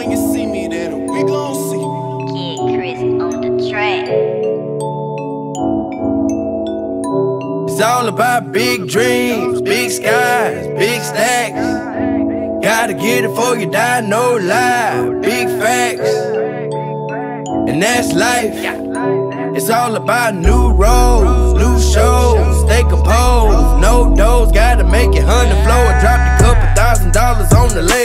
when you see me, then we gon' see. Kid Chris on the track. It's all about big dreams, big skies, big stacks. Gotta get it before you die, no lie, big facts. And that's life. It's all about new roads, new shows, stay composed, no dose, gotta make it hundred flow. I dropped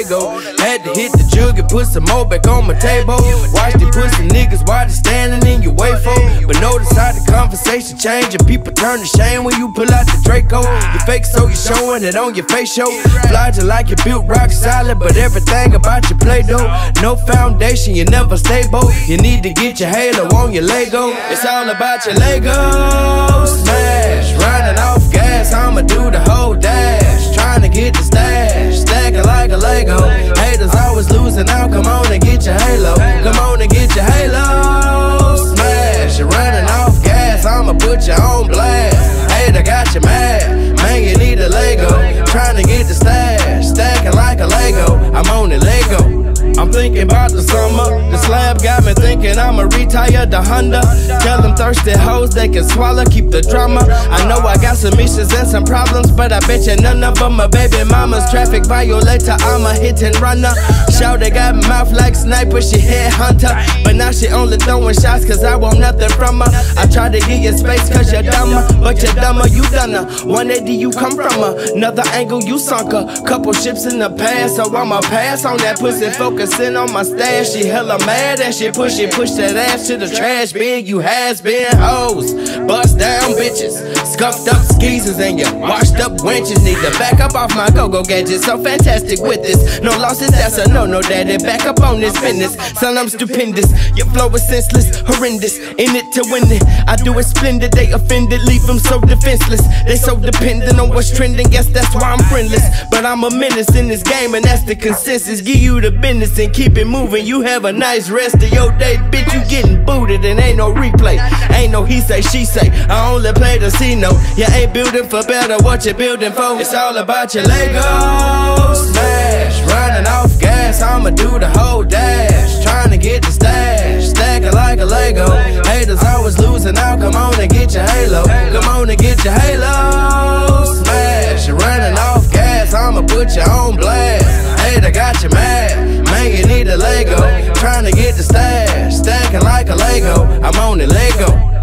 Had to hit the jug and put some more back on my table. Watch the pussy niggas while they standing in your way for. But notice how the conversation change and people turn to shame when you pull out the Draco. You fake so you showing it on your face show. Just like you built rock solid, but everything about you Play-Doh. No foundation, you never stable. You need to get your halo on your Lego. It's all about your Lego always losing thinking about the summer. The slab got me thinking I'ma retire the Honda. Tell them thirsty hoes they can swallow, keep the drama. I know I got some issues and some problems, but I bet you none of them are baby mamas. Traffic violator, I'm a hit and runner. Shouty got mouth like sniper, she head hunter. But now she only throwing shots cause I want nothing from her. I try to give you space cause you're dumber, but you're dumber, you done her. 180 you come from her, another angle you sunk her. Couple ships in the past, so I'ma pass on that pussy, focusing on my stash. She hella mad and she push it, push that ass to the trash bin. You has been hoes, bust down bitches, scuffed up skeezers and your washed up wenches. Need to back up off my go-go gadgets, so fantastic with this. No losses, that's a no-no, daddy. Back up on this business, son, I'm stupendous. Your flow is senseless, horrendous, in it to win it. I do it splendid, they offended, leave them so defenseless. They so dependent on what's trending, guess that's why I'm friendless. But I'm a menace in this game, and that's the consensus. Give you the business and keep it moving. You have a nice rest of your day, bitch. Getting booted and ain't no replay. Ain't no he say, she say. I only play the C note. You ain't building for better, what you building for? It's all about your Legos. smash. Running off gas, I'ma do the whole dash. Trying to get the stash, stacking like a Lego. Haters always losing out, come on and get your halo. Come on and get your halo like a Lego. I'm on the Lego.